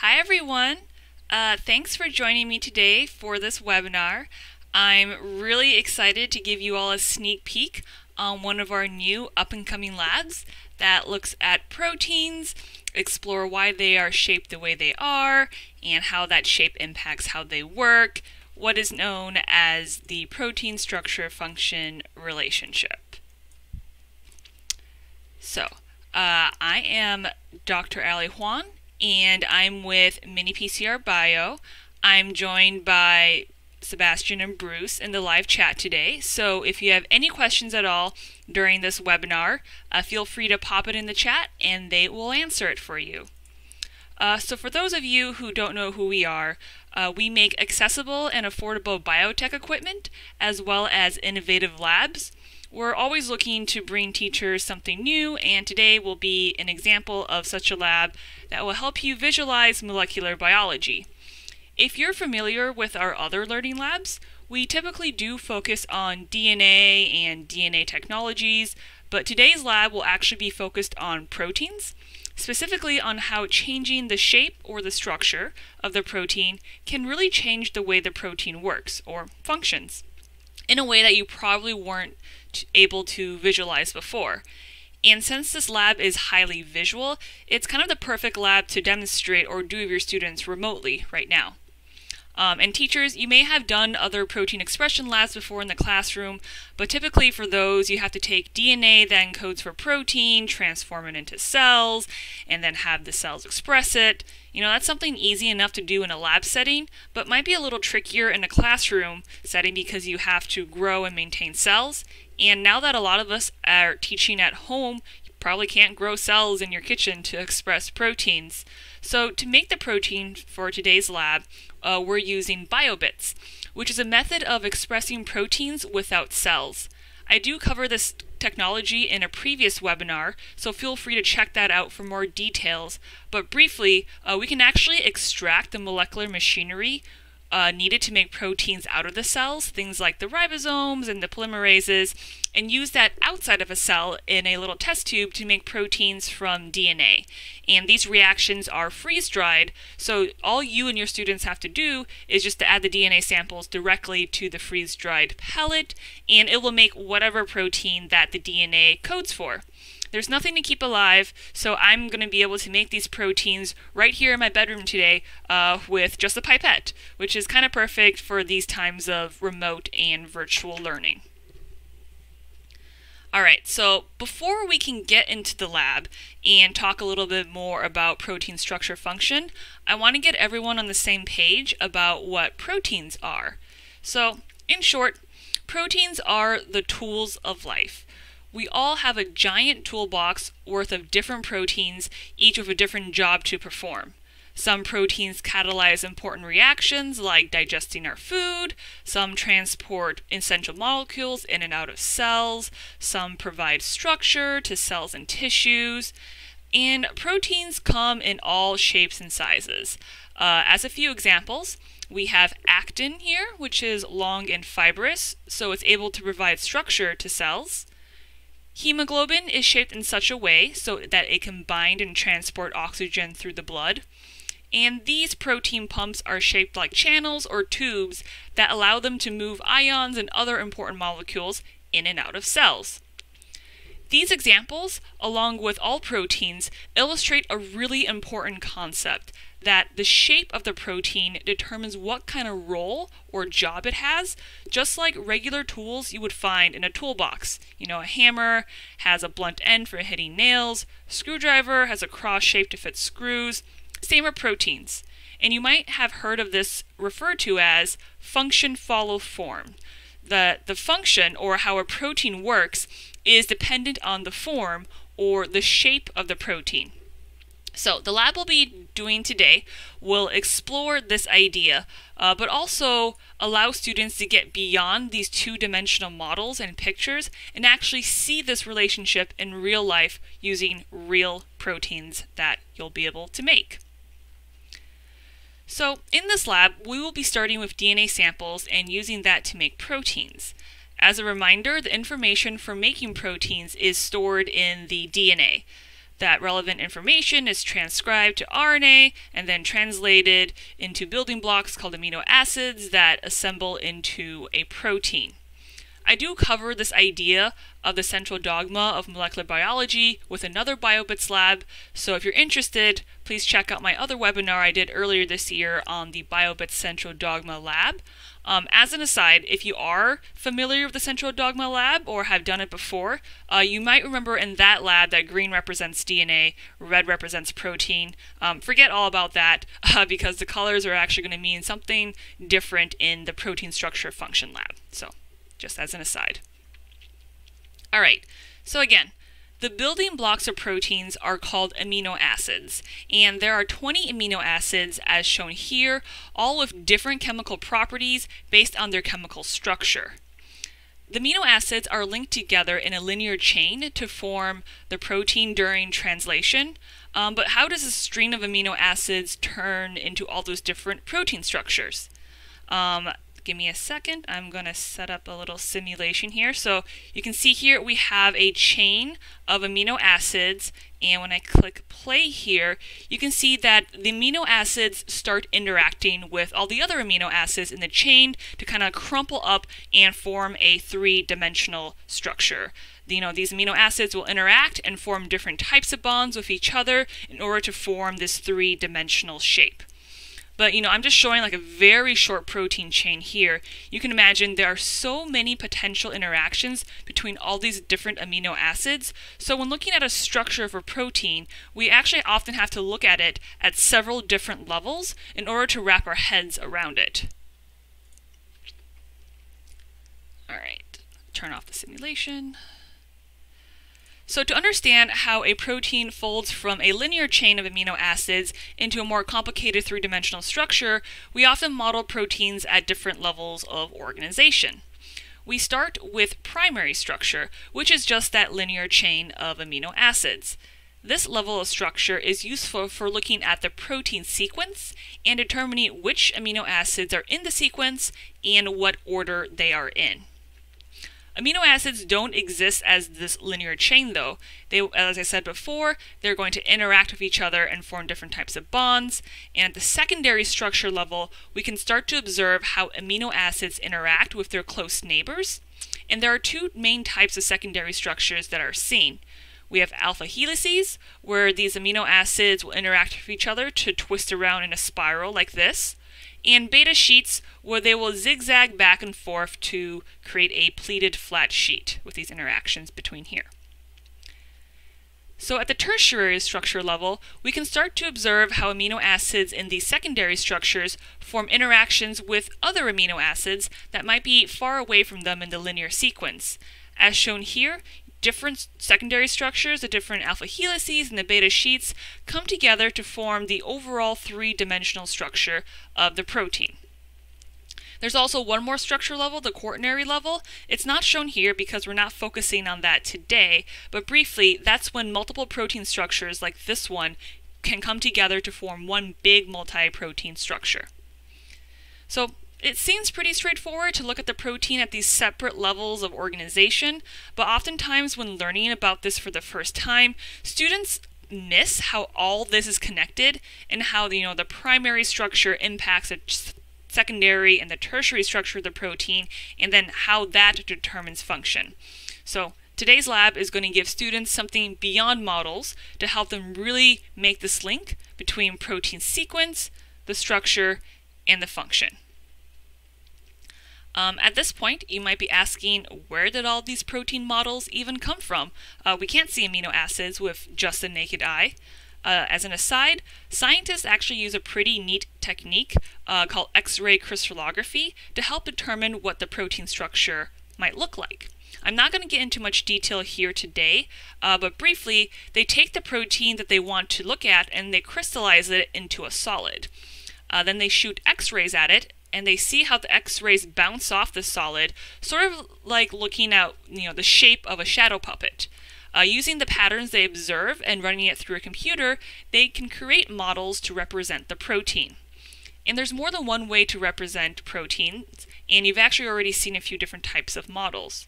Hi everyone! Uh, thanks for joining me today for this webinar. I'm really excited to give you all a sneak peek on one of our new up-and-coming labs that looks at proteins, explore why they are shaped the way they are, and how that shape impacts how they work, what is known as the protein structure function relationship. So, uh, I am Dr. Ally Huang, and I'm with miniPCR bio. I'm joined by Sebastian and Bruce in the live chat today. So if you have any questions at all during this webinar, uh, feel free to pop it in the chat and they will answer it for you. Uh, so for those of you who don't know who we are, uh, we make accessible and affordable biotech equipment as well as innovative labs. We're always looking to bring teachers something new, and today will be an example of such a lab that will help you visualize molecular biology. If you're familiar with our other learning labs, we typically do focus on DNA and DNA technologies, but today's lab will actually be focused on proteins, specifically on how changing the shape or the structure of the protein can really change the way the protein works or functions in a way that you probably weren't able to visualize before. And since this lab is highly visual, it's kind of the perfect lab to demonstrate or do with your students remotely right now. Um, and teachers, you may have done other protein expression labs before in the classroom, but typically for those you have to take DNA that encodes for protein, transform it into cells, and then have the cells express it. You know, that's something easy enough to do in a lab setting, but might be a little trickier in a classroom setting because you have to grow and maintain cells. And now that a lot of us are teaching at home, you probably can't grow cells in your kitchen to express proteins. So to make the protein for today's lab, uh, we're using BioBits, which is a method of expressing proteins without cells. I do cover this technology in a previous webinar, so feel free to check that out for more details. But briefly, uh, we can actually extract the molecular machinery uh, needed to make proteins out of the cells, things like the ribosomes and the polymerases, and use that outside of a cell in a little test tube to make proteins from DNA. And these reactions are freeze dried, so all you and your students have to do is just to add the DNA samples directly to the freeze dried pellet, and it will make whatever protein that the DNA codes for. There's nothing to keep alive, so I'm going to be able to make these proteins right here in my bedroom today uh, with just a pipette, which is kind of perfect for these times of remote and virtual learning. Alright, so before we can get into the lab and talk a little bit more about protein structure function, I want to get everyone on the same page about what proteins are. So, in short, proteins are the tools of life we all have a giant toolbox worth of different proteins, each with a different job to perform. Some proteins catalyze important reactions like digesting our food, some transport essential molecules in and out of cells, some provide structure to cells and tissues, and proteins come in all shapes and sizes. Uh, as a few examples, we have actin here, which is long and fibrous, so it's able to provide structure to cells. Hemoglobin is shaped in such a way so that it can bind and transport oxygen through the blood. And these protein pumps are shaped like channels or tubes that allow them to move ions and other important molecules in and out of cells. These examples, along with all proteins, illustrate a really important concept that the shape of the protein determines what kind of role or job it has, just like regular tools you would find in a toolbox. You know, a hammer has a blunt end for hitting nails, screwdriver has a cross shape to fit screws, same with proteins. And you might have heard of this referred to as function follow form. The, the function, or how a protein works, is dependent on the form or the shape of the protein. So the lab we'll be doing today will explore this idea, uh, but also allow students to get beyond these two-dimensional models and pictures and actually see this relationship in real life using real proteins that you'll be able to make. So in this lab, we will be starting with DNA samples and using that to make proteins. As a reminder, the information for making proteins is stored in the DNA. That relevant information is transcribed to RNA and then translated into building blocks called amino acids that assemble into a protein. I do cover this idea of the central dogma of molecular biology with another BioBits lab, so if you're interested, please check out my other webinar I did earlier this year on the BioBits Central Dogma Lab. Um, as an aside, if you are familiar with the Central Dogma Lab or have done it before, uh, you might remember in that lab that green represents DNA, red represents protein. Um, forget all about that uh, because the colors are actually going to mean something different in the protein structure function lab. So just as an aside. All right, so again, the building blocks of proteins are called amino acids, and there are 20 amino acids as shown here, all with different chemical properties based on their chemical structure. The amino acids are linked together in a linear chain to form the protein during translation, um, but how does a string of amino acids turn into all those different protein structures? Um, give me a second. I'm going to set up a little simulation here. So you can see here we have a chain of amino acids and when I click play here, you can see that the amino acids start interacting with all the other amino acids in the chain to kind of crumple up and form a three-dimensional structure. You know, these amino acids will interact and form different types of bonds with each other in order to form this three-dimensional shape. But you know, I'm just showing like a very short protein chain here. You can imagine there are so many potential interactions between all these different amino acids. So when looking at a structure of a protein, we actually often have to look at it at several different levels in order to wrap our heads around it. All right, turn off the simulation. So to understand how a protein folds from a linear chain of amino acids into a more complicated three-dimensional structure, we often model proteins at different levels of organization. We start with primary structure, which is just that linear chain of amino acids. This level of structure is useful for looking at the protein sequence and determining which amino acids are in the sequence and what order they are in. Amino acids don't exist as this linear chain though. They, as I said before, they're going to interact with each other and form different types of bonds. And at the secondary structure level, we can start to observe how amino acids interact with their close neighbors. And there are two main types of secondary structures that are seen. We have alpha helices, where these amino acids will interact with each other to twist around in a spiral like this and beta sheets where they will zigzag back and forth to create a pleated flat sheet with these interactions between here. So at the tertiary structure level, we can start to observe how amino acids in these secondary structures form interactions with other amino acids that might be far away from them in the linear sequence. As shown here, different secondary structures, the different alpha helices and the beta sheets, come together to form the overall three-dimensional structure of the protein. There's also one more structure level, the quaternary level. It's not shown here because we're not focusing on that today, but briefly, that's when multiple protein structures like this one can come together to form one big multi-protein structure. So it seems pretty straightforward to look at the protein at these separate levels of organization, but oftentimes when learning about this for the first time, students miss how all this is connected and how you know the primary structure impacts the secondary and the tertiary structure of the protein and then how that determines function. So today's lab is going to give students something beyond models to help them really make this link between protein sequence, the structure, and the function. Um, at this point, you might be asking, where did all these protein models even come from? Uh, we can't see amino acids with just the naked eye. Uh, as an aside, scientists actually use a pretty neat technique uh, called X-ray crystallography to help determine what the protein structure might look like. I'm not going to get into much detail here today, uh, but briefly, they take the protein that they want to look at and they crystallize it into a solid. Uh, then they shoot X-rays at it and they see how the X-rays bounce off the solid, sort of like looking at you know the shape of a shadow puppet. Uh, using the patterns they observe and running it through a computer, they can create models to represent the protein. And there's more than one way to represent proteins, and you've actually already seen a few different types of models.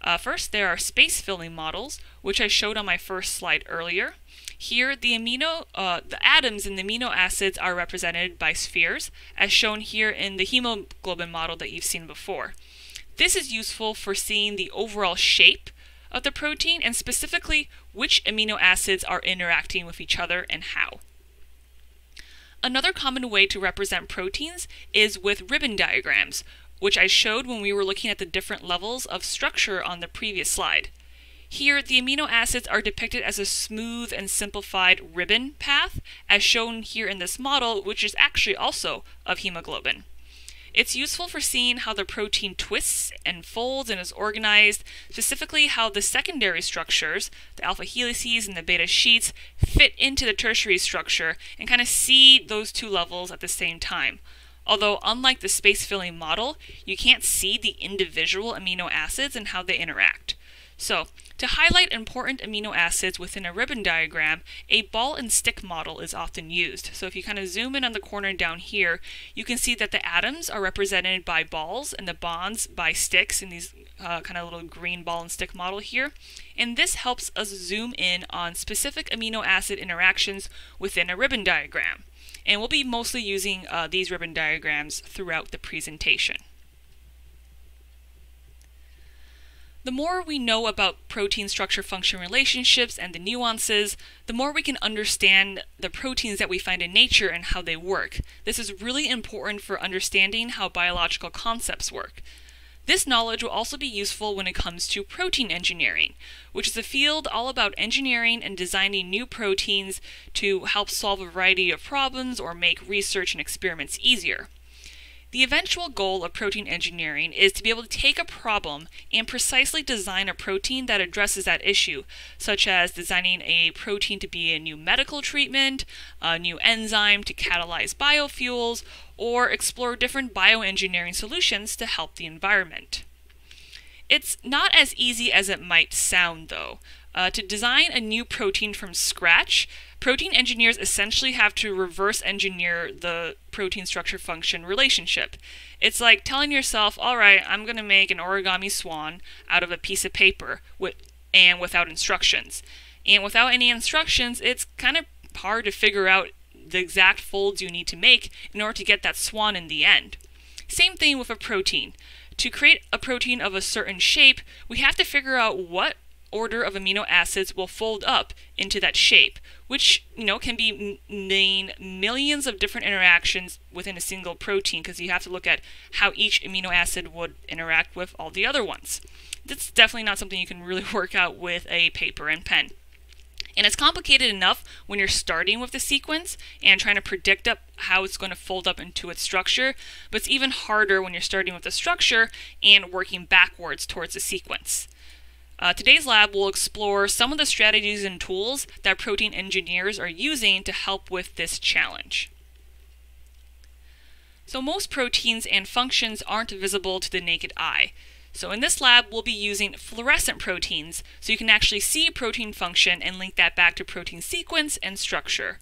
Uh, first, there are space filling models, which I showed on my first slide earlier. Here, the amino, uh, the atoms in the amino acids are represented by spheres, as shown here in the hemoglobin model that you've seen before. This is useful for seeing the overall shape of the protein and specifically which amino acids are interacting with each other and how. Another common way to represent proteins is with ribbon diagrams, which I showed when we were looking at the different levels of structure on the previous slide. Here, the amino acids are depicted as a smooth and simplified ribbon path, as shown here in this model, which is actually also of hemoglobin. It's useful for seeing how the protein twists and folds and is organized, specifically how the secondary structures, the alpha helices and the beta sheets, fit into the tertiary structure and kind of see those two levels at the same time. Although, unlike the space filling model, you can't see the individual amino acids and how they interact. So, to highlight important amino acids within a ribbon diagram, a ball and stick model is often used. So if you kind of zoom in on the corner down here, you can see that the atoms are represented by balls and the bonds by sticks in these uh, kind of little green ball and stick model here. And this helps us zoom in on specific amino acid interactions within a ribbon diagram. And we'll be mostly using uh, these ribbon diagrams throughout the presentation. The more we know about protein structure function relationships and the nuances, the more we can understand the proteins that we find in nature and how they work. This is really important for understanding how biological concepts work. This knowledge will also be useful when it comes to protein engineering, which is a field all about engineering and designing new proteins to help solve a variety of problems or make research and experiments easier. The eventual goal of protein engineering is to be able to take a problem and precisely design a protein that addresses that issue, such as designing a protein to be a new medical treatment, a new enzyme to catalyze biofuels, or explore different bioengineering solutions to help the environment. It's not as easy as it might sound, though. Uh, to design a new protein from scratch, protein engineers essentially have to reverse engineer the protein structure function relationship. It's like telling yourself, all right, I'm going to make an origami swan out of a piece of paper with, and without instructions. And without any instructions, it's kind of hard to figure out the exact folds you need to make in order to get that swan in the end. Same thing with a protein. To create a protein of a certain shape, we have to figure out what order of amino acids will fold up into that shape, which you know can be mean millions of different interactions within a single protein because you have to look at how each amino acid would interact with all the other ones. That's definitely not something you can really work out with a paper and pen. And it's complicated enough when you're starting with the sequence and trying to predict up how it's going to fold up into its structure, but it's even harder when you're starting with the structure and working backwards towards the sequence. Uh, today's lab will explore some of the strategies and tools that protein engineers are using to help with this challenge. So most proteins and functions aren't visible to the naked eye. So in this lab, we'll be using fluorescent proteins, so you can actually see protein function and link that back to protein sequence and structure.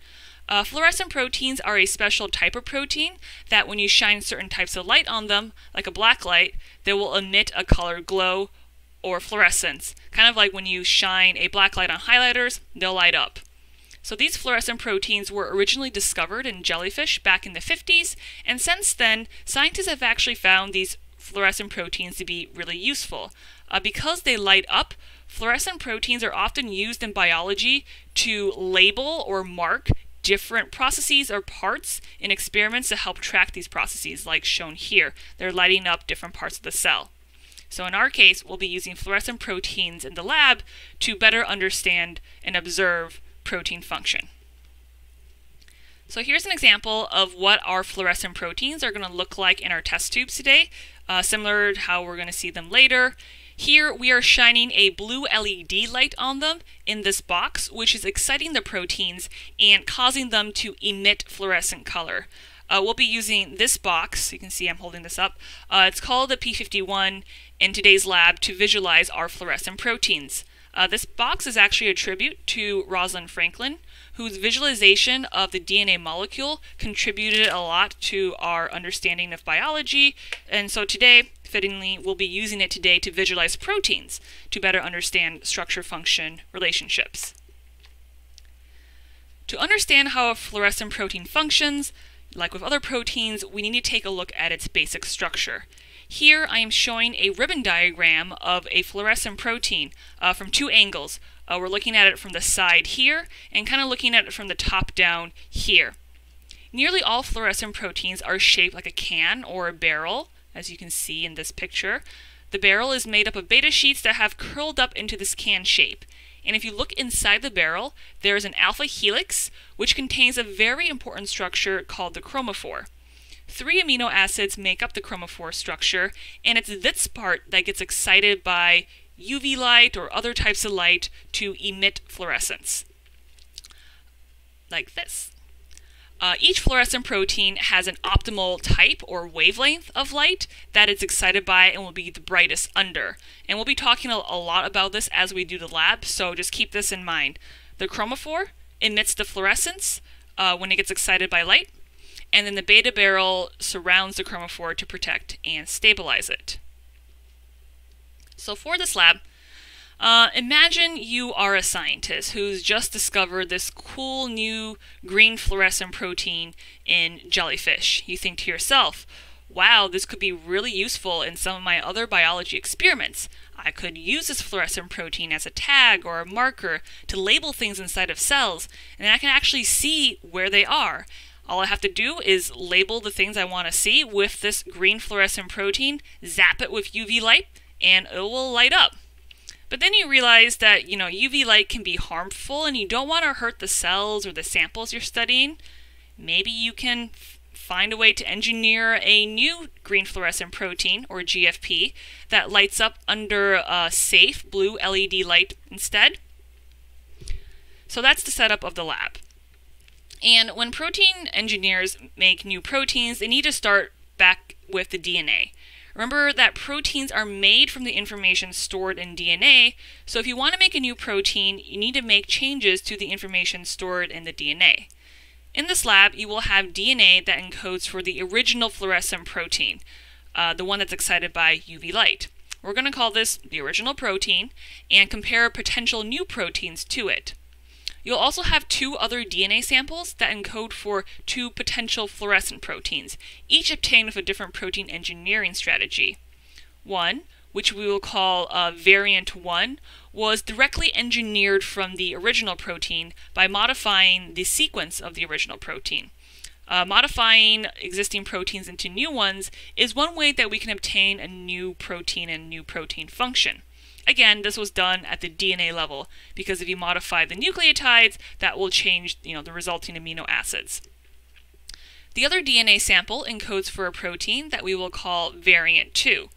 Uh, fluorescent proteins are a special type of protein that when you shine certain types of light on them, like a black light, they will emit a colored glow or fluorescence. Kind of like when you shine a black light on highlighters, they'll light up. So these fluorescent proteins were originally discovered in jellyfish back in the 50s, and since then, scientists have actually found these fluorescent proteins to be really useful. Uh, because they light up, fluorescent proteins are often used in biology to label or mark different processes or parts in experiments to help track these processes, like shown here. They're lighting up different parts of the cell. So in our case, we'll be using fluorescent proteins in the lab to better understand and observe protein function. So here's an example of what our fluorescent proteins are going to look like in our test tubes today, uh, similar to how we're going to see them later. Here we are shining a blue LED light on them in this box, which is exciting the proteins and causing them to emit fluorescent color. Uh, we'll be using this box. You can see I'm holding this up. Uh, it's called the P51 in today's lab to visualize our fluorescent proteins. Uh, this box is actually a tribute to Rosalind Franklin, whose visualization of the DNA molecule contributed a lot to our understanding of biology. And so today, fittingly, we'll be using it today to visualize proteins to better understand structure function relationships. To understand how a fluorescent protein functions, like with other proteins, we need to take a look at its basic structure. Here I am showing a ribbon diagram of a fluorescent protein uh, from two angles. Uh, we're looking at it from the side here and kind of looking at it from the top down here. Nearly all fluorescent proteins are shaped like a can or a barrel, as you can see in this picture. The barrel is made up of beta sheets that have curled up into this can shape. And if you look inside the barrel, there is an alpha helix, which contains a very important structure called the chromophore. Three amino acids make up the chromophore structure, and it's this part that gets excited by UV light or other types of light to emit fluorescence. Like this. Uh, each fluorescent protein has an optimal type or wavelength of light that it's excited by and will be the brightest under. And we'll be talking a, a lot about this as we do the lab, so just keep this in mind. The chromophore emits the fluorescence uh, when it gets excited by light, and then the beta barrel surrounds the chromophore to protect and stabilize it. So for this lab, uh, imagine you are a scientist who's just discovered this cool new green fluorescent protein in jellyfish. You think to yourself, wow, this could be really useful in some of my other biology experiments. I could use this fluorescent protein as a tag or a marker to label things inside of cells, and I can actually see where they are. All I have to do is label the things I want to see with this green fluorescent protein, zap it with UV light, and it will light up. But then you realize that, you know, UV light can be harmful and you don't want to hurt the cells or the samples you're studying. Maybe you can find a way to engineer a new green fluorescent protein, or GFP, that lights up under a safe blue LED light instead. So that's the setup of the lab. And when protein engineers make new proteins, they need to start back with the DNA. Remember that proteins are made from the information stored in DNA, so if you want to make a new protein, you need to make changes to the information stored in the DNA. In this lab, you will have DNA that encodes for the original fluorescent protein, uh, the one that's excited by UV light. We're going to call this the original protein and compare potential new proteins to it. You'll also have two other DNA samples that encode for two potential fluorescent proteins, each obtained with a different protein engineering strategy. One, which we will call uh, variant 1, was directly engineered from the original protein by modifying the sequence of the original protein. Uh, modifying existing proteins into new ones is one way that we can obtain a new protein and new protein function. Again, this was done at the DNA level because if you modify the nucleotides, that will change you know, the resulting amino acids. The other DNA sample encodes for a protein that we will call variant 2.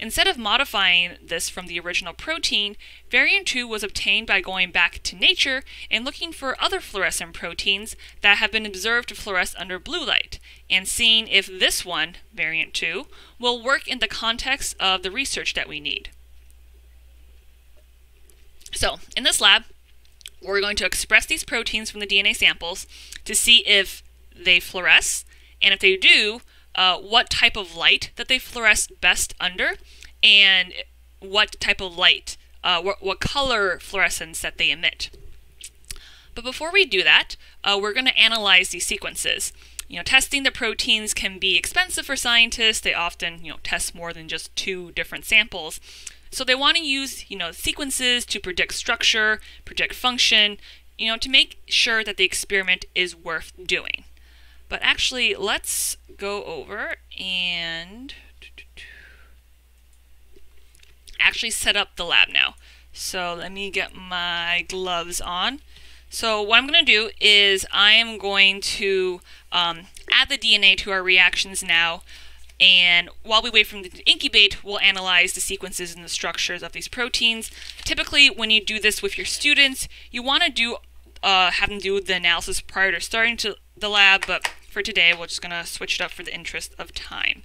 Instead of modifying this from the original protein, variant 2 was obtained by going back to nature and looking for other fluorescent proteins that have been observed to fluoresce under blue light, and seeing if this one, variant 2, will work in the context of the research that we need. So, in this lab, we're going to express these proteins from the DNA samples to see if they fluoresce, and if they do, uh, what type of light that they fluoresce best under, and what type of light, uh, what, what color fluorescence that they emit. But before we do that, uh, we're going to analyze these sequences. You know, testing the proteins can be expensive for scientists. They often, you know, test more than just two different samples. So they want to use, you know, sequences to predict structure, predict function, you know, to make sure that the experiment is worth doing. But actually, let's go over and actually set up the lab now. So let me get my gloves on. So what I'm going to do is I am going to um, add the DNA to our reactions now. And while we wait for them to incubate, we'll analyze the sequences and the structures of these proteins. Typically, when you do this with your students, you want to do uh, have them do the analysis prior to starting to the lab, but for today, we're just going to switch it up for the interest of time.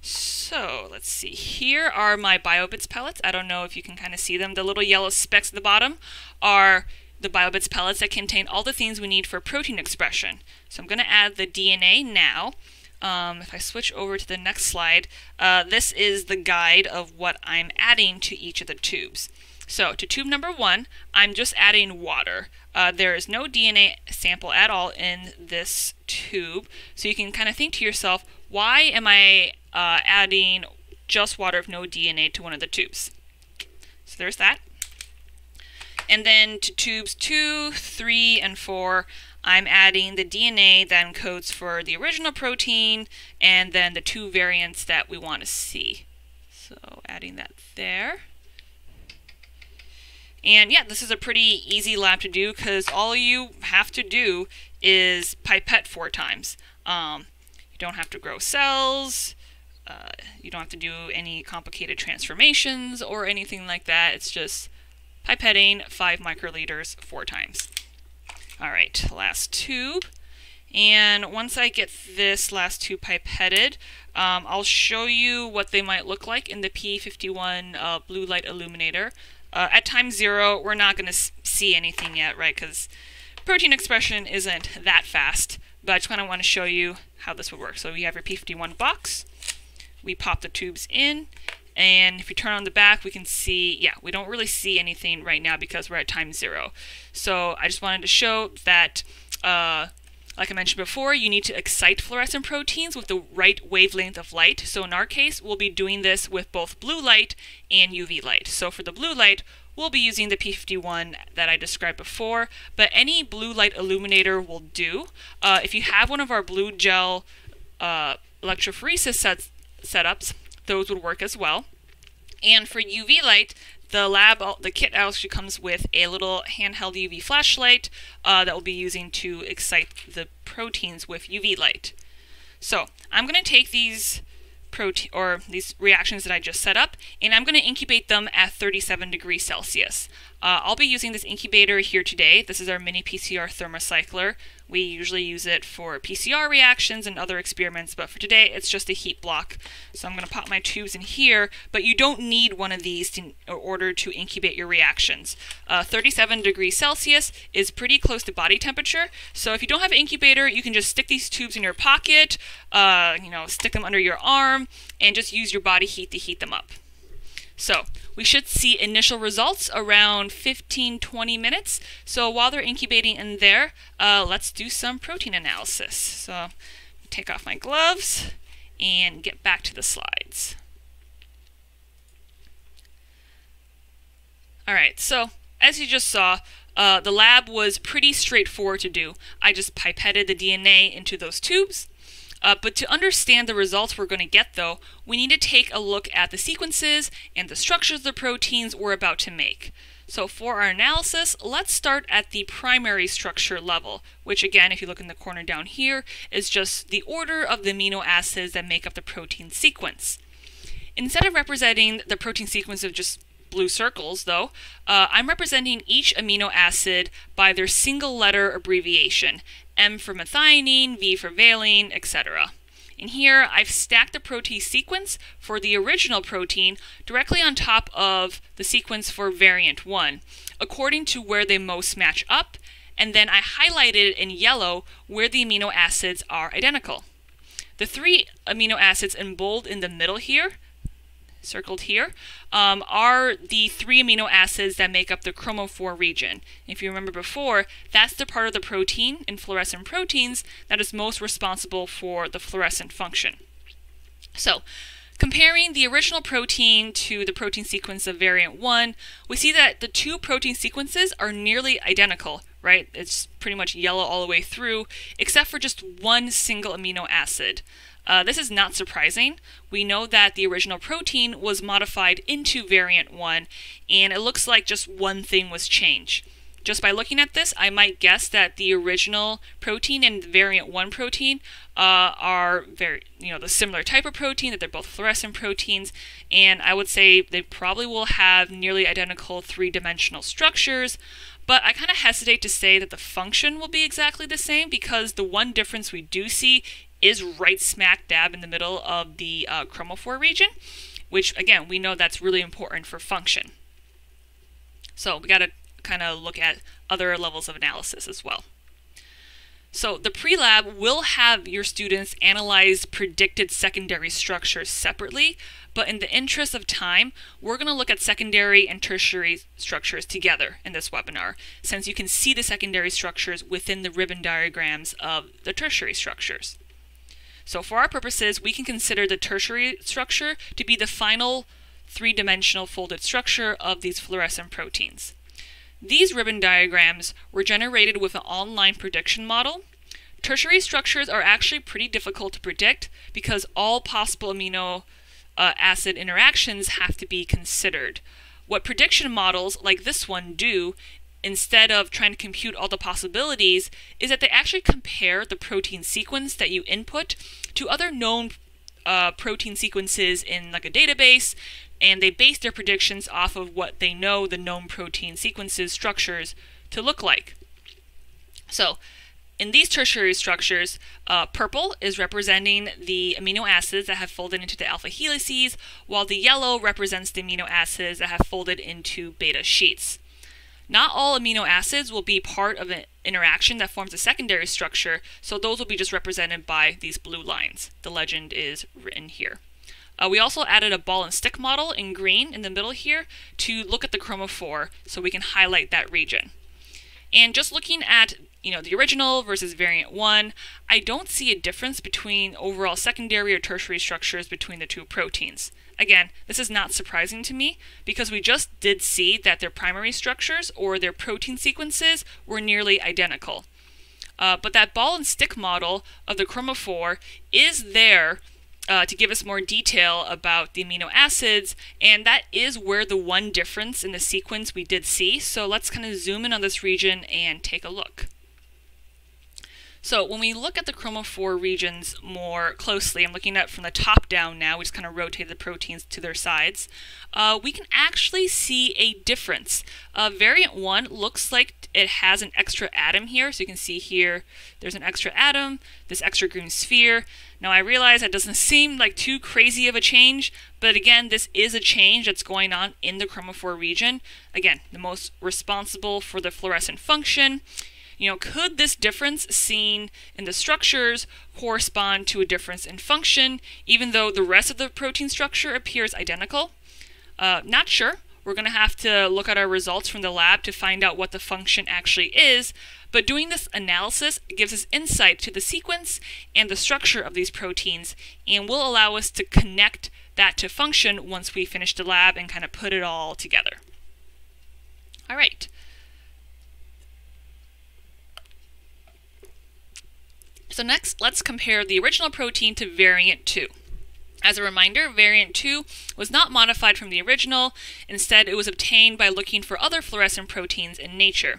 So let's see. Here are my BioBits pellets. I don't know if you can kind of see them. The little yellow specks at the bottom are the BioBits pellets that contain all the things we need for protein expression. So I'm going to add the DNA now. Um, if I switch over to the next slide, uh, this is the guide of what I'm adding to each of the tubes. So to tube number one, I'm just adding water. Uh, there is no DNA sample at all in this tube, so you can kind of think to yourself, why am I uh, adding just water with no DNA to one of the tubes? So there's that. And then to tubes 2, 3, and 4, I'm adding the DNA that encodes for the original protein and then the two variants that we want to see. So adding that there. And yeah, this is a pretty easy lab to do because all you have to do is pipette four times. Um, you don't have to grow cells. Uh, you don't have to do any complicated transformations or anything like that. It's just pipetting 5 microliters four times. All right, last tube. And once I get this last tube pipetted, um, I'll show you what they might look like in the P51 uh, blue light illuminator. Uh, at time zero, we're not going to see anything yet, right? Because protein expression isn't that fast. But I just kind of want to show you how this would work. So we have your P51 box. We pop the tubes in. And if you turn on the back, we can see, yeah, we don't really see anything right now because we're at time zero. So I just wanted to show that uh, like I mentioned before, you need to excite fluorescent proteins with the right wavelength of light. So in our case, we'll be doing this with both blue light and UV light. So for the blue light, we'll be using the P51 that I described before, but any blue light illuminator will do. Uh, if you have one of our blue gel uh, electrophoresis sets, setups, those would work as well. And for UV light, the lab, the kit actually comes with a little handheld UV flashlight uh, that we'll be using to excite the proteins with UV light. So I'm going to take these protein or these reactions that I just set up, and I'm going to incubate them at 37 degrees Celsius. Uh, I'll be using this incubator here today. This is our miniPCR thermocycler. We usually use it for PCR reactions and other experiments, but for today it's just a heat block. So I'm going to pop my tubes in here, but you don't need one of these in order to incubate your reactions. Uh, 37 degrees Celsius is pretty close to body temperature, so if you don't have an incubator, you can just stick these tubes in your pocket, uh, you know, stick them under your arm, and just use your body heat to heat them up. So we should see initial results around 15-20 minutes. So while they're incubating in there, uh, let's do some protein analysis. So take off my gloves and get back to the slides. All right, so as you just saw, uh, the lab was pretty straightforward to do. I just pipetted the DNA into those tubes, uh, but to understand the results we're going to get, though, we need to take a look at the sequences and the structures of the proteins we're about to make. So for our analysis, let's start at the primary structure level, which again, if you look in the corner down here, is just the order of the amino acids that make up the protein sequence. Instead of representing the protein sequence of just blue circles, though, uh, I'm representing each amino acid by their single letter abbreviation, M for methionine, V for valine, etc. And here I've stacked the protein sequence for the original protein directly on top of the sequence for variant 1, according to where they most match up, and then I highlighted in yellow where the amino acids are identical. The three amino acids in bold in the middle here circled here, um, are the three amino acids that make up the chromophore region. If you remember before, that's the part of the protein in fluorescent proteins that is most responsible for the fluorescent function. So, Comparing the original protein to the protein sequence of variant 1, we see that the two protein sequences are nearly identical, right? It's pretty much yellow all the way through, except for just one single amino acid. Uh, this is not surprising. We know that the original protein was modified into variant 1, and it looks like just one thing was changed. Just by looking at this, I might guess that the original protein and variant 1 protein uh, are very, you know, the similar type of protein, that they're both fluorescent proteins, and I would say they probably will have nearly identical three dimensional structures. But I kind of hesitate to say that the function will be exactly the same because the one difference we do see is right smack dab in the middle of the uh, chromophore region, which again, we know that's really important for function. So we got to kind of look at other levels of analysis as well. So the pre-lab will have your students analyze predicted secondary structures separately, but in the interest of time, we're going to look at secondary and tertiary structures together in this webinar, since you can see the secondary structures within the ribbon diagrams of the tertiary structures. So for our purposes, we can consider the tertiary structure to be the final three-dimensional folded structure of these fluorescent proteins. These ribbon diagrams were generated with an online prediction model. Tertiary structures are actually pretty difficult to predict because all possible amino uh, acid interactions have to be considered. What prediction models like this one do, instead of trying to compute all the possibilities, is that they actually compare the protein sequence that you input to other known uh, protein sequences in like a database and they base their predictions off of what they know the known protein sequences structures to look like. So, in these tertiary structures, uh, purple is representing the amino acids that have folded into the alpha helices, while the yellow represents the amino acids that have folded into beta sheets. Not all amino acids will be part of an interaction that forms a secondary structure, so those will be just represented by these blue lines. The legend is written here. Uh, we also added a ball and stick model in green in the middle here to look at the chromophore so we can highlight that region. And just looking at you know the original versus variant 1, I don't see a difference between overall secondary or tertiary structures between the two proteins. Again, this is not surprising to me because we just did see that their primary structures or their protein sequences were nearly identical. Uh, but that ball and stick model of the chromophore is there uh, to give us more detail about the amino acids, and that is where the one difference in the sequence we did see. So let's kind of zoom in on this region and take a look. So when we look at the chromophore regions more closely, I'm looking at from the top down now, we just kind of rotated the proteins to their sides, uh, we can actually see a difference. Uh, variant 1 looks like it has an extra atom here, so you can see here there's an extra atom, this extra green sphere. Now I realize that doesn't seem like too crazy of a change, but again, this is a change that's going on in the chromophore region. Again, the most responsible for the fluorescent function. You know, could this difference seen in the structures correspond to a difference in function, even though the rest of the protein structure appears identical? Uh, not sure. We're going to have to look at our results from the lab to find out what the function actually is, but doing this analysis gives us insight to the sequence and the structure of these proteins and will allow us to connect that to function once we finish the lab and kind of put it all together. All right. So next, let's compare the original protein to variant 2. As a reminder, variant 2 was not modified from the original, instead it was obtained by looking for other fluorescent proteins in nature.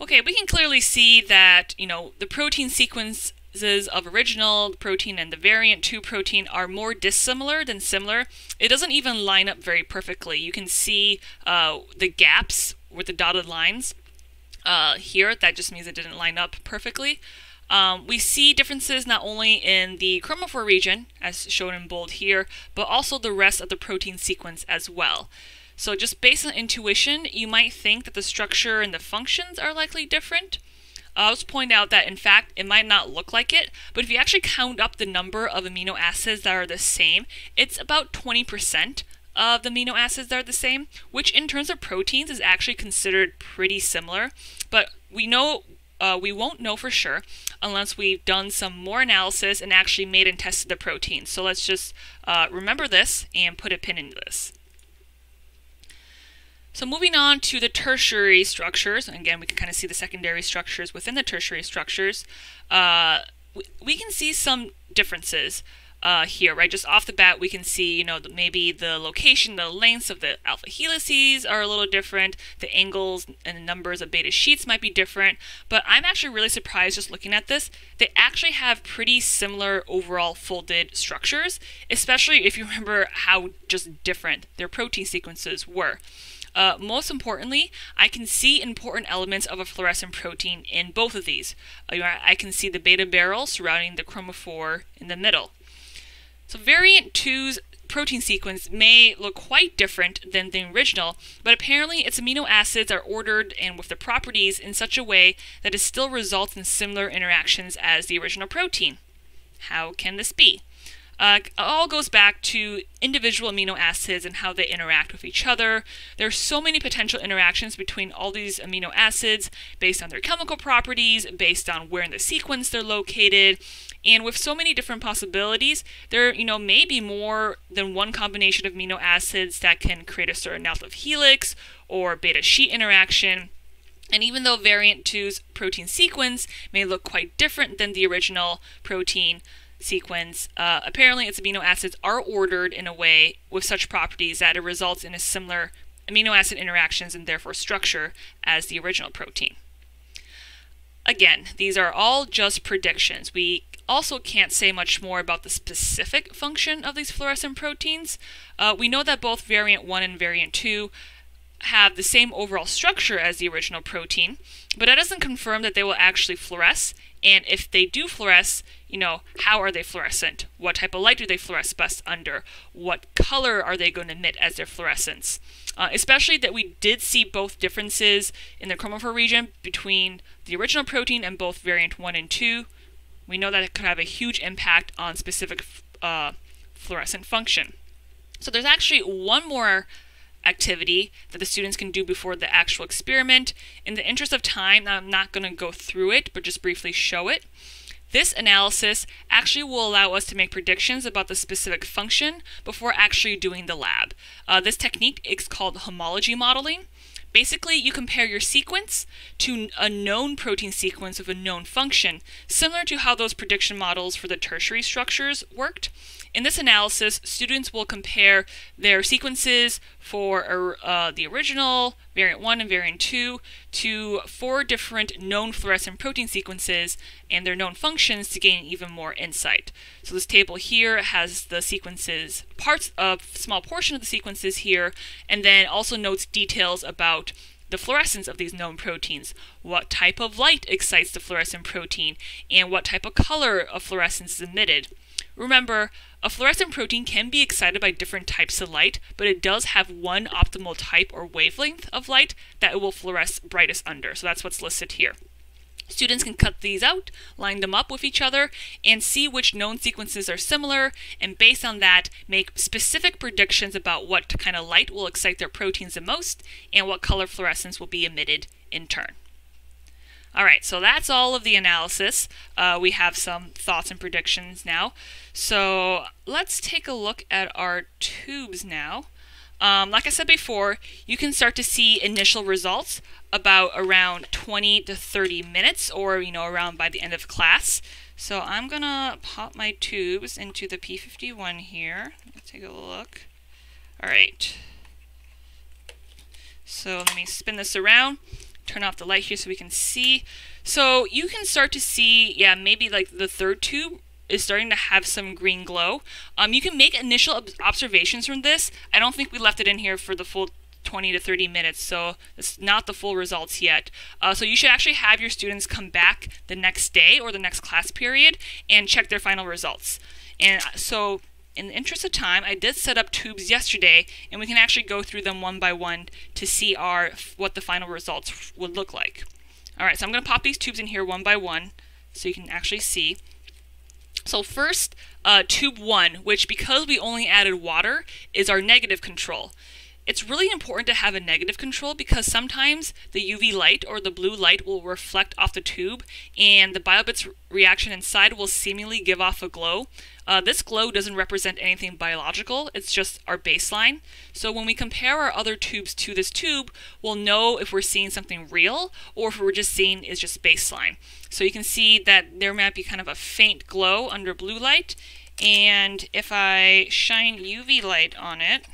Okay, we can clearly see that, you know, the protein sequences of original protein and the variant 2 protein are more dissimilar than similar. It doesn't even line up very perfectly. You can see uh, the gaps with the dotted lines uh, here. That just means it didn't line up perfectly. Um, we see differences not only in the chromophore region, as shown in bold here, but also the rest of the protein sequence as well. So just based on intuition, you might think that the structure and the functions are likely different. I'll just point out that in fact it might not look like it, but if you actually count up the number of amino acids that are the same, it's about 20% of the amino acids that are the same, which in terms of proteins is actually considered pretty similar. But we know uh, we won't know for sure unless we've done some more analysis and actually made and tested the protein. So let's just uh, remember this and put a pin in this. So moving on to the tertiary structures, again, we can kind of see the secondary structures within the tertiary structures. Uh, we, we can see some differences uh, here, right? Just off the bat, we can see, you know, maybe the location, the lengths of the alpha helices are a little different. The angles and the numbers of beta sheets might be different. But I'm actually really surprised just looking at this. They actually have pretty similar overall folded structures, especially if you remember how just different their protein sequences were. Uh, most importantly, I can see important elements of a fluorescent protein in both of these. Uh, I can see the beta barrel surrounding the chromophore in the middle. So variant 2's protein sequence may look quite different than the original, but apparently its amino acids are ordered and with the properties in such a way that it still results in similar interactions as the original protein. How can this be? Uh, all goes back to individual amino acids and how they interact with each other. There are so many potential interactions between all these amino acids based on their chemical properties, based on where in the sequence they're located, and with so many different possibilities, there you know may be more than one combination of amino acids that can create a certain alpha helix or beta sheet interaction. And even though variant 2's protein sequence may look quite different than the original protein, sequence, uh, apparently its amino acids are ordered in a way with such properties that it results in a similar amino acid interactions and therefore structure as the original protein. Again, these are all just predictions. We also can't say much more about the specific function of these fluorescent proteins. Uh, we know that both variant 1 and variant 2 have the same overall structure as the original protein, but that doesn't confirm that they will actually fluoresce. And if they do fluoresce, you know, how are they fluorescent? What type of light do they fluoresce best under? What color are they going to emit as their fluorescence? Uh, especially that we did see both differences in the chromophore region between the original protein and both variant 1 and 2. We know that it could have a huge impact on specific uh, fluorescent function. So there's actually one more activity that the students can do before the actual experiment. In the interest of time, I'm not going to go through it, but just briefly show it. This analysis actually will allow us to make predictions about the specific function before actually doing the lab. Uh, this technique is called homology modeling. Basically, you compare your sequence to a known protein sequence with a known function, similar to how those prediction models for the tertiary structures worked. In this analysis, students will compare their sequences for uh, the original, variant 1 and variant 2, to four different known fluorescent protein sequences and their known functions to gain even more insight. So this table here has the sequences, parts of small portion of the sequences here, and then also notes details about the fluorescence of these known proteins, what type of light excites the fluorescent protein, and what type of color of fluorescence is emitted. Remember, a fluorescent protein can be excited by different types of light, but it does have one optimal type or wavelength of light that it will fluoresce brightest under. So that's what's listed here. Students can cut these out, line them up with each other, and see which known sequences are similar, and based on that, make specific predictions about what kind of light will excite their proteins the most, and what color fluorescence will be emitted in turn. All right, so that's all of the analysis. Uh, we have some thoughts and predictions now. So let's take a look at our tubes now. Um, like I said before, you can start to see initial results about around 20 to 30 minutes or, you know, around by the end of class. So I'm going to pop my tubes into the P51 here. Let's take a look. All right. So let me spin this around turn off the light here so we can see. So you can start to see, yeah, maybe like the third tube is starting to have some green glow. Um, you can make initial ob observations from this. I don't think we left it in here for the full 20 to 30 minutes, so it's not the full results yet. Uh, so you should actually have your students come back the next day or the next class period and check their final results. And so in the interest of time, I did set up tubes yesterday, and we can actually go through them one by one to see our what the final results would look like. All right, so I'm going to pop these tubes in here one by one so you can actually see. So first, uh, tube 1, which because we only added water, is our negative control. It's really important to have a negative control because sometimes the UV light or the blue light will reflect off the tube and the BioBits reaction inside will seemingly give off a glow. Uh, this glow doesn't represent anything biological, it's just our baseline. So when we compare our other tubes to this tube, we'll know if we're seeing something real or if we're just seeing is just baseline. So you can see that there might be kind of a faint glow under blue light and if I shine UV light on it,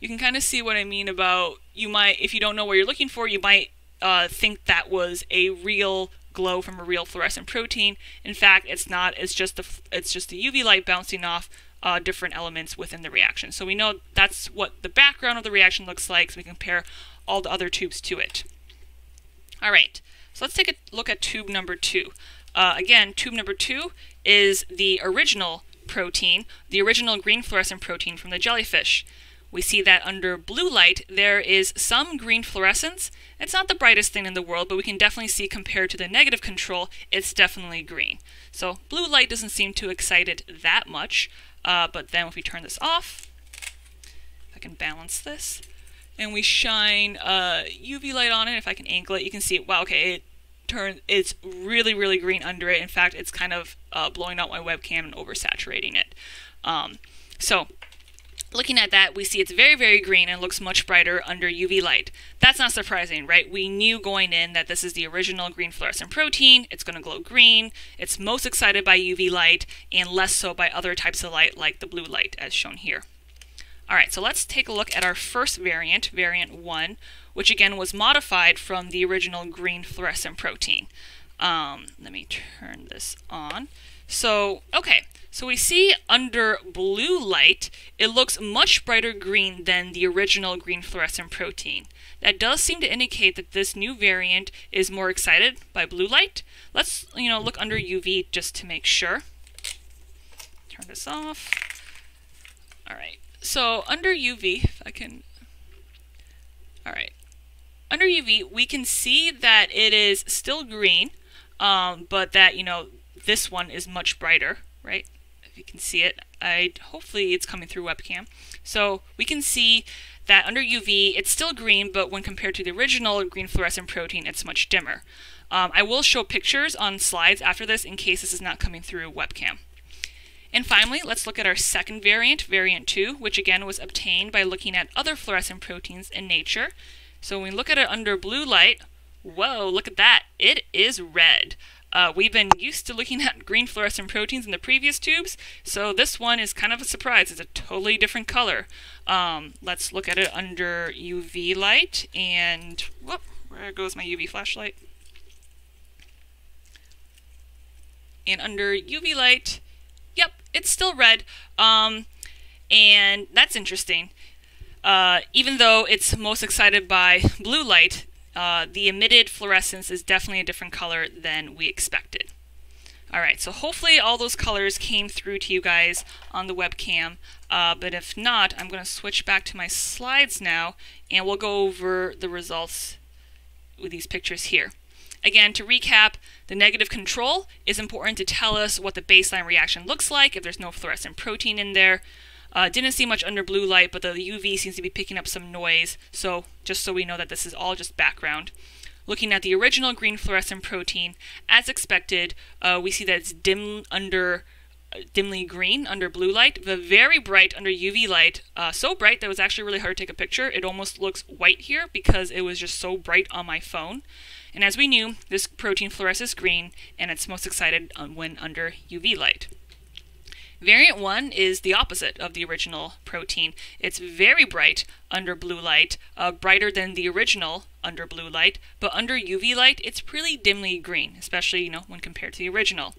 you can kind of see what I mean about you might, if you don't know what you're looking for, you might uh, think that was a real glow from a real fluorescent protein. In fact, it's not. It's just the it's just the UV light bouncing off uh, different elements within the reaction. So we know that's what the background of the reaction looks like, so we compare all the other tubes to it. All right, so let's take a look at tube number two. Uh, again, tube number two is the original protein, the original green fluorescent protein from the jellyfish. We see that under blue light, there is some green fluorescence. It's not the brightest thing in the world, but we can definitely see compared to the negative control, it's definitely green. So blue light doesn't seem to excite it that much, uh, but then if we turn this off, I can balance this, and we shine uh, UV light on it, if I can angle it, you can see, wow, okay, it turns, it's really, really green under it. In fact, it's kind of uh, blowing out my webcam and oversaturating it. Um, so looking at that, we see it's very, very green and looks much brighter under UV light. That's not surprising, right? We knew going in that this is the original green fluorescent protein. It's going to glow green. It's most excited by UV light and less so by other types of light like the blue light as shown here. All right, so let's take a look at our first variant, variant 1, which again was modified from the original green fluorescent protein. Um, let me turn this on. So, okay, so we see under blue light, it looks much brighter green than the original green fluorescent protein. That does seem to indicate that this new variant is more excited by blue light. Let's, you know, look under UV just to make sure. Turn this off. All right, so under UV, if I can, all right. Under UV, we can see that it is still green, um, but that, you know, this one is much brighter, right? You can see it. I hopefully it's coming through webcam. So we can see that under UV it's still green, but when compared to the original green fluorescent protein, it's much dimmer. Um, I will show pictures on slides after this in case this is not coming through webcam. And finally, let's look at our second variant, variant 2, which again was obtained by looking at other fluorescent proteins in nature. So when we look at it under blue light, whoa, look at that, it is red. Uh, we've been used to looking at green fluorescent proteins in the previous tubes, so this one is kind of a surprise. It's a totally different color. Um, let's look at it under UV light, and whoop, where goes my UV flashlight? And under UV light, yep, it's still red, um, and that's interesting. Uh, even though it's most excited by blue light, uh, the emitted fluorescence is definitely a different color than we expected. Alright, so hopefully all those colors came through to you guys on the webcam, uh, but if not, I'm going to switch back to my slides now, and we'll go over the results with these pictures here. Again, to recap, the negative control is important to tell us what the baseline reaction looks like if there's no fluorescent protein in there. Uh, didn't see much under blue light, but the UV seems to be picking up some noise, so just so we know that this is all just background. Looking at the original green fluorescent protein, as expected, uh, we see that it's dim under uh, dimly green under blue light, but very bright under UV light. Uh, so bright that it was actually really hard to take a picture. It almost looks white here because it was just so bright on my phone. And as we knew, this protein fluoresces green, and it's most excited when under UV light. Variant 1 is the opposite of the original protein. It's very bright under blue light, uh, brighter than the original under blue light, but under UV light it's pretty dimly green, especially you know when compared to the original.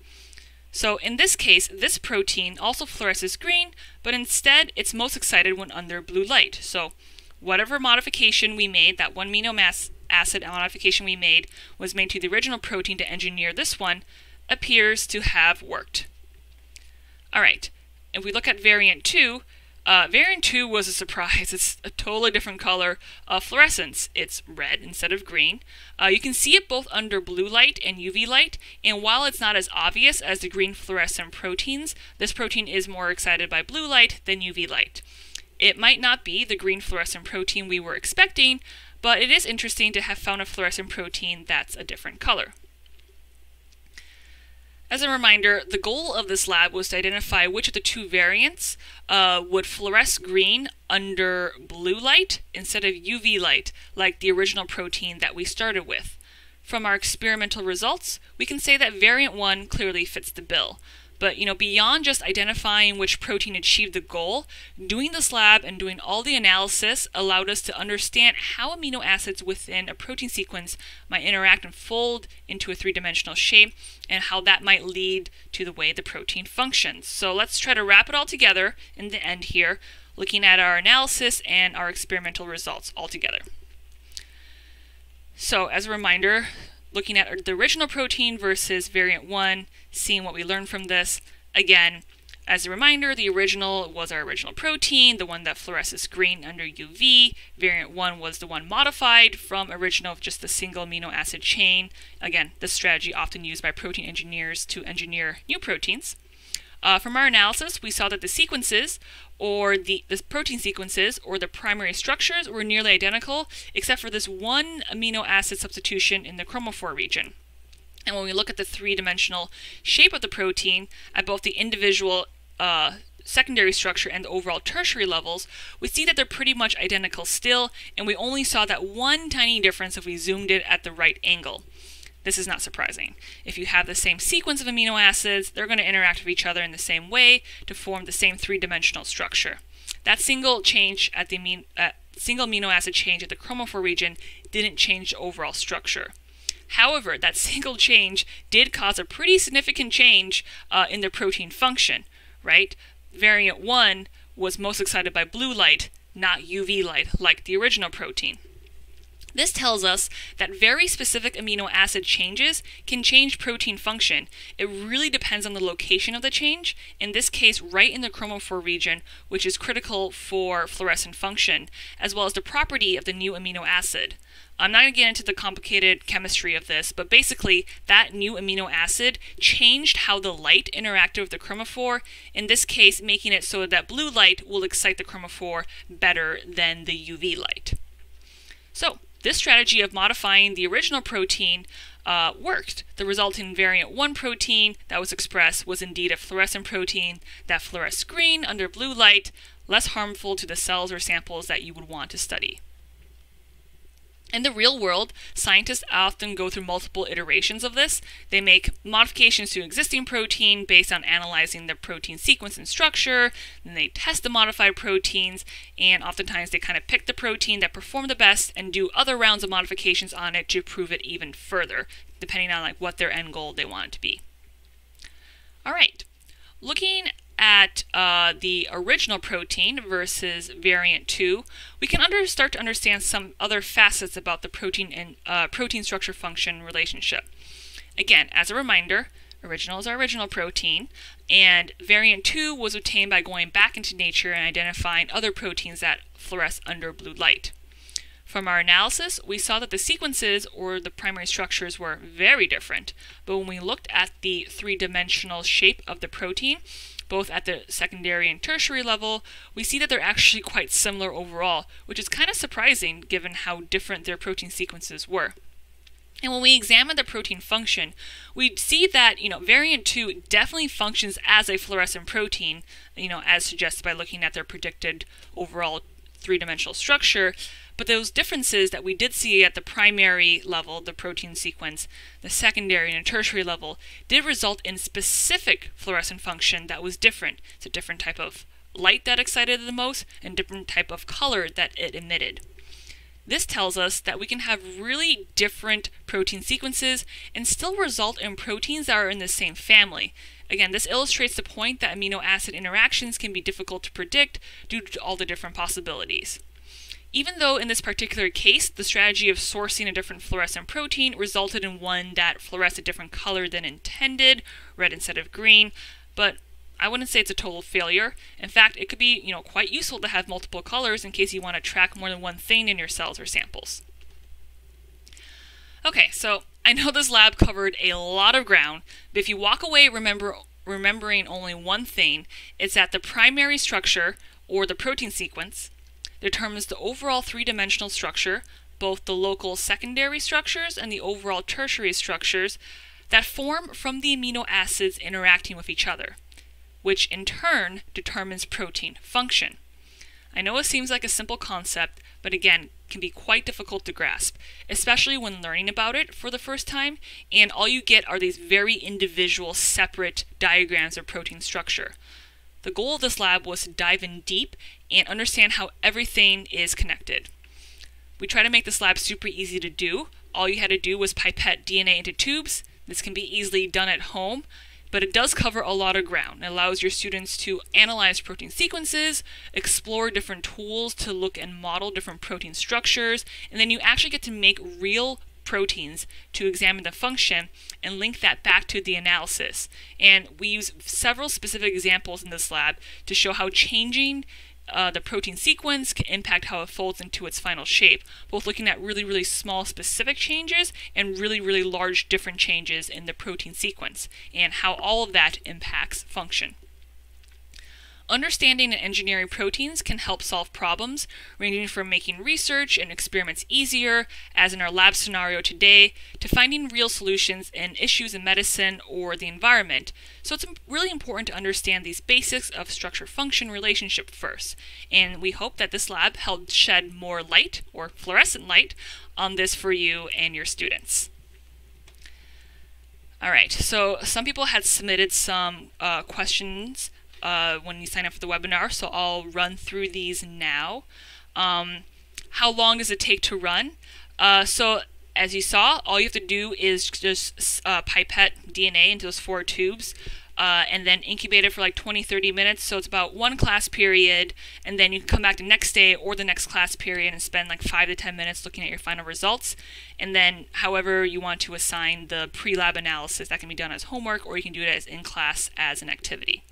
So in this case, this protein also fluoresces green, but instead it's most excited when under blue light. So whatever modification we made, that one amino acid modification we made was made to the original protein to engineer this one, appears to have worked. All right, if we look at variant 2, uh, variant 2 was a surprise. It's a totally different color of fluorescence. It's red instead of green. Uh, you can see it both under blue light and UV light, and while it's not as obvious as the green fluorescent proteins, this protein is more excited by blue light than UV light. It might not be the green fluorescent protein we were expecting, but it is interesting to have found a fluorescent protein that's a different color. As a reminder, the goal of this lab was to identify which of the two variants uh, would fluoresce green under blue light instead of UV light, like the original protein that we started with. From our experimental results, we can say that variant 1 clearly fits the bill. But you know, beyond just identifying which protein achieved the goal, doing this lab and doing all the analysis allowed us to understand how amino acids within a protein sequence might interact and fold into a three-dimensional shape and how that might lead to the way the protein functions. So let's try to wrap it all together in the end here, looking at our analysis and our experimental results all together. So as a reminder, looking at the original protein versus variant 1, seeing what we learned from this. Again, as a reminder, the original was our original protein, the one that fluoresces green under UV. Variant 1 was the one modified from original just the single amino acid chain. Again, this strategy often used by protein engineers to engineer new proteins. Uh, from our analysis, we saw that the sequences, or the, the protein sequences, or the primary structures were nearly identical, except for this one amino acid substitution in the chromophore region. And when we look at the three-dimensional shape of the protein at both the individual uh, secondary structure and the overall tertiary levels, we see that they're pretty much identical still, and we only saw that one tiny difference if we zoomed it at the right angle. This is not surprising. If you have the same sequence of amino acids, they're going to interact with each other in the same way to form the same three-dimensional structure. That single change at the amino, uh, single amino acid change at the chromophore region didn't change the overall structure. However, that single change did cause a pretty significant change uh, in the protein function, right? Variant 1 was most excited by blue light, not UV light, like the original protein. This tells us that very specific amino acid changes can change protein function. It really depends on the location of the change, in this case right in the chromophore region, which is critical for fluorescent function, as well as the property of the new amino acid. I'm not going to get into the complicated chemistry of this, but basically that new amino acid changed how the light interacted with the chromophore, in this case making it so that blue light will excite the chromophore better than the UV light. So, this strategy of modifying the original protein uh, worked. The resulting variant 1 protein that was expressed was indeed a fluorescent protein that fluoresced green under blue light, less harmful to the cells or samples that you would want to study. In the real world, scientists often go through multiple iterations of this. They make modifications to existing protein based on analyzing the protein sequence and structure, then they test the modified proteins, and oftentimes they kind of pick the protein that performed the best and do other rounds of modifications on it to prove it even further, depending on like what their end goal they want it to be. All right, looking at uh, the original protein versus variant 2, we can under, start to understand some other facets about the protein and uh, protein structure function relationship. Again, as a reminder, original is our original protein, and variant 2 was obtained by going back into nature and identifying other proteins that fluoresce under blue light. From our analysis, we saw that the sequences or the primary structures were very different, but when we looked at the three-dimensional shape of the protein, both at the secondary and tertiary level, we see that they're actually quite similar overall, which is kind of surprising given how different their protein sequences were. And when we examine the protein function, we see that, you know, variant 2 definitely functions as a fluorescent protein, you know, as suggested by looking at their predicted overall three-dimensional structure, but those differences that we did see at the primary level, the protein sequence, the secondary and tertiary level, did result in specific fluorescent function that was different. It's a different type of light that excited the most and different type of color that it emitted. This tells us that we can have really different protein sequences and still result in proteins that are in the same family. Again, this illustrates the point that amino acid interactions can be difficult to predict due to all the different possibilities. Even though in this particular case, the strategy of sourcing a different fluorescent protein resulted in one that fluoresced a different color than intended, red instead of green, but I wouldn't say it's a total failure. In fact, it could be, you know, quite useful to have multiple colors in case you want to track more than one thing in your cells or samples. Okay, so I know this lab covered a lot of ground, but if you walk away remember remembering only one thing, it's that the primary structure, or the protein sequence, determines the overall three-dimensional structure, both the local secondary structures and the overall tertiary structures that form from the amino acids interacting with each other, which in turn determines protein function. I know it seems like a simple concept, but again, can be quite difficult to grasp, especially when learning about it for the first time, and all you get are these very individual, separate diagrams of protein structure. The goal of this lab was to dive in deep and understand how everything is connected. We try to make this lab super easy to do. All you had to do was pipette DNA into tubes. This can be easily done at home, but it does cover a lot of ground. It allows your students to analyze protein sequences, explore different tools to look and model different protein structures, and then you actually get to make real proteins to examine the function and link that back to the analysis. And we use several specific examples in this lab to show how changing uh, the protein sequence can impact how it folds into its final shape, both looking at really, really small specific changes and really, really large different changes in the protein sequence, and how all of that impacts function. Understanding and engineering proteins can help solve problems, ranging from making research and experiments easier, as in our lab scenario today, to finding real solutions in issues in medicine or the environment. So it's really important to understand these basics of structure-function relationship first, and we hope that this lab helped shed more light, or fluorescent light, on this for you and your students. All right, so some people had submitted some uh, questions uh, when you sign up for the webinar, so I'll run through these now. Um, how long does it take to run? Uh, so as you saw, all you have to do is just uh, pipette DNA into those four tubes. Uh, and then incubate it for like 20 30 minutes so it's about one class period and then you can come back the next day or the next class period and spend like 5 to 10 minutes looking at your final results and then however you want to assign the pre-lab analysis that can be done as homework or you can do it as in class as an activity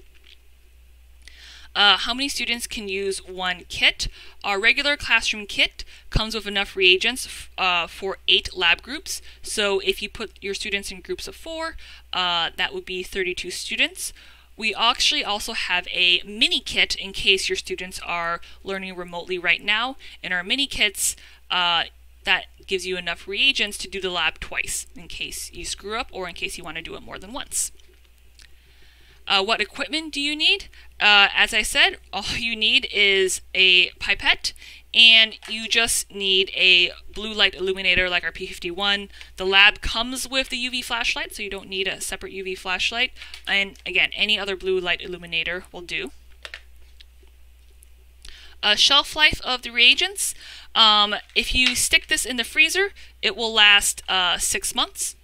uh, how many students can use one kit? Our regular classroom kit comes with enough reagents uh, for eight lab groups. So if you put your students in groups of four, uh, that would be 32 students. We actually also have a mini kit in case your students are learning remotely right now. In our mini kits, uh, that gives you enough reagents to do the lab twice in case you screw up or in case you want to do it more than once. Uh, what equipment do you need? Uh, as I said, all you need is a pipette and you just need a blue light illuminator like our P51. The lab comes with the UV flashlight, so you don't need a separate UV flashlight. And again, any other blue light illuminator will do. A shelf life of the reagents. Um, if you stick this in the freezer, it will last uh, six months.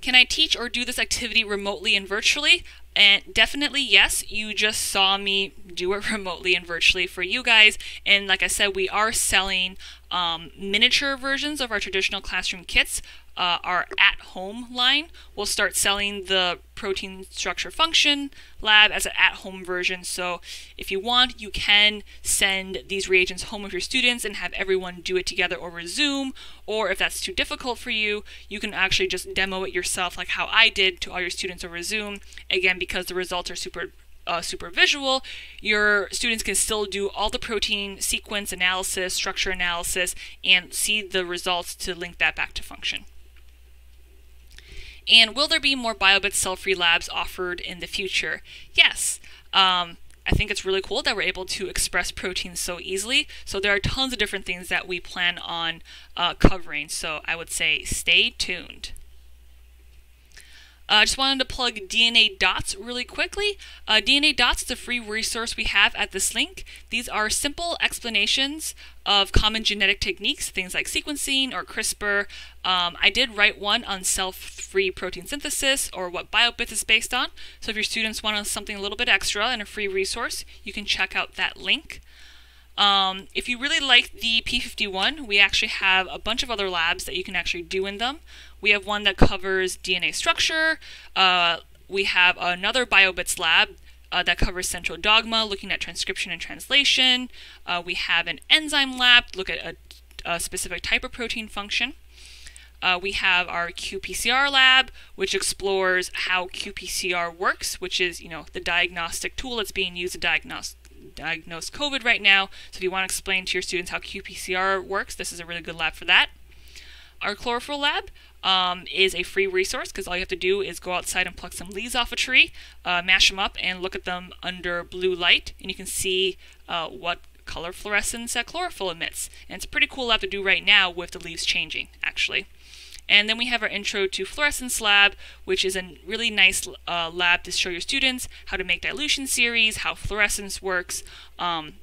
Can I teach or do this activity remotely and virtually? And definitely yes, you just saw me do it remotely and virtually for you guys. And like I said, we are selling um, miniature versions of our traditional classroom kits uh, our at-home line will start selling the protein structure function lab as an at-home version. So if you want, you can send these reagents home with your students and have everyone do it together over Zoom. Or if that's too difficult for you, you can actually just demo it yourself like how I did to all your students over Zoom. Again, because the results are super uh, super visual, your students can still do all the protein sequence analysis, structure analysis, and see the results to link that back to function. And will there be more BioBits cell-free labs offered in the future? Yes. Um, I think it's really cool that we're able to express proteins so easily. So there are tons of different things that we plan on uh, covering. So I would say stay tuned. I uh, just wanted to plug DNA Dots really quickly. Uh, DNA Dots is a free resource we have at this link. These are simple explanations of common genetic techniques, things like sequencing or CRISPR. Um, I did write one on cell-free protein synthesis or what BioBits is based on. So if your students want something a little bit extra and a free resource, you can check out that link. Um, if you really like the P51, we actually have a bunch of other labs that you can actually do in them. We have one that covers DNA structure. Uh, we have another BioBits lab uh, that covers central dogma, looking at transcription and translation. Uh, we have an enzyme lab, look at a, a specific type of protein function. Uh, we have our qPCR lab, which explores how qPCR works, which is, you know, the diagnostic tool that's being used to diagnose diagnose COVID right now. So if you want to explain to your students how qPCR works, this is a really good lab for that. Our chlorophyll lab um, is a free resource because all you have to do is go outside and pluck some leaves off a tree, uh, mash them up, and look at them under blue light, and you can see uh, what color fluorescence that chlorophyll emits. And it's a pretty cool lab to do right now with the leaves changing, actually. And then we have our Intro to Fluorescence lab, which is a really nice uh, lab to show your students how to make dilution series, how fluorescence works, um,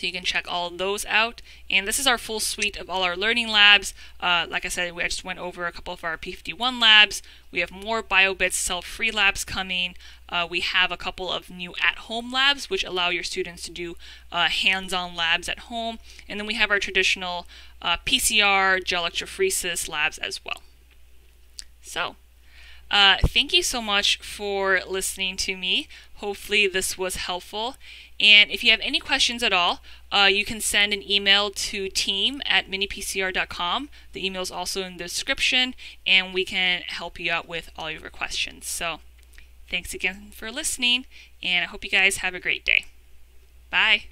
so you can check all those out. And this is our full suite of all our learning labs. Uh, like I said, we just went over a couple of our P51 labs. We have more BioBits cell-free labs coming. Uh, we have a couple of new at-home labs, which allow your students to do uh, hands-on labs at home. And then we have our traditional uh, PCR gel electrophoresis labs as well. So, uh, thank you so much for listening to me. Hopefully this was helpful. And if you have any questions at all, uh, you can send an email to team at minipcr.com. The email is also in the description, and we can help you out with all your questions. So thanks again for listening, and I hope you guys have a great day. Bye.